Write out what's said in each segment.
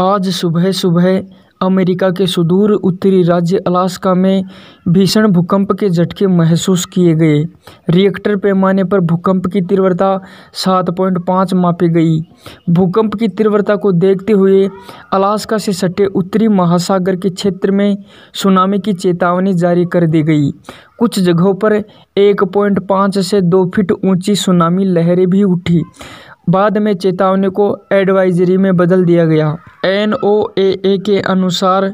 आज सुबह सुबह अमेरिका के सुदूर उत्तरी राज्य अलास्का में भीषण भूकंप के झटके महसूस किए गए। रिएक्टर पैमाने पर भूकंप की तीव्रता 7.5 मापी गई। भूकंप की तीव्रता को देखते हुए अलास्का से सटे उत्तरी महासागर के क्षेत्र में सुनामी की चेतावनी जारी कर दी गई। कुछ जगहों पर 1.5 से 2 फीट ऊँची सुनामी लहरें भी उठी। बाद में चेतावनी को एडवाइजरी में बदल दिया गया। एन के अनुसार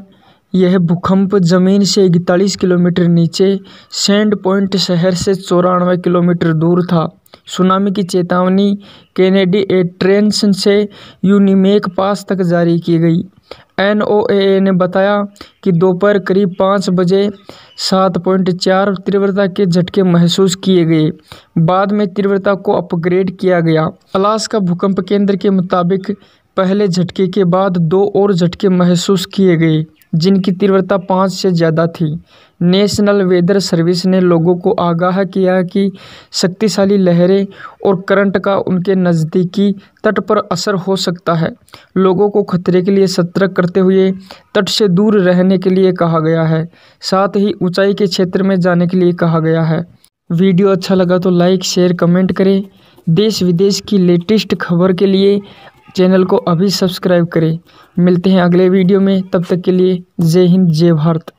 यह भूकंप ज़मीन से इकतालीस किलोमीटर नीचे सैंड पॉइंट शहर से चौरानवे किलोमीटर दूर था। सुनामी की चेतावनी कैनेडी एट्रेंस से यूनिमेक पास तक जारी की गई। एन ने बताया कि दोपहर करीब पाँच बजे सात पॉइंट चार तीव्रता के झटके महसूस किए गए। बाद में तीव्रता को अपग्रेड किया गया। अलास्का भूकंप केंद्र के मुताबिक पहले झटके के बाद दो और झटके महसूस किए गए। जिनकी तीव्रता पाँच से ज़्यादा थी। नेशनल वेदर सर्विस ने लोगों को आगाह किया कि शक्तिशाली लहरें और करंट का उनके नज़दीकी तट पर असर हो सकता है। लोगों को खतरे के लिए सतर्क करते हुए तट से दूर रहने के लिए कहा गया है। साथ ही ऊंचाई के क्षेत्र में जाने के लिए कहा गया है। वीडियो अच्छा लगा तो लाइक, शेयर, कमेंट करें। देश विदेश की लेटेस्ट खबर के लिए चैनल को अभी सब्सक्राइब करें। मिलते हैं अगले वीडियो में। तब तक के लिए जय हिंद, जय भारत।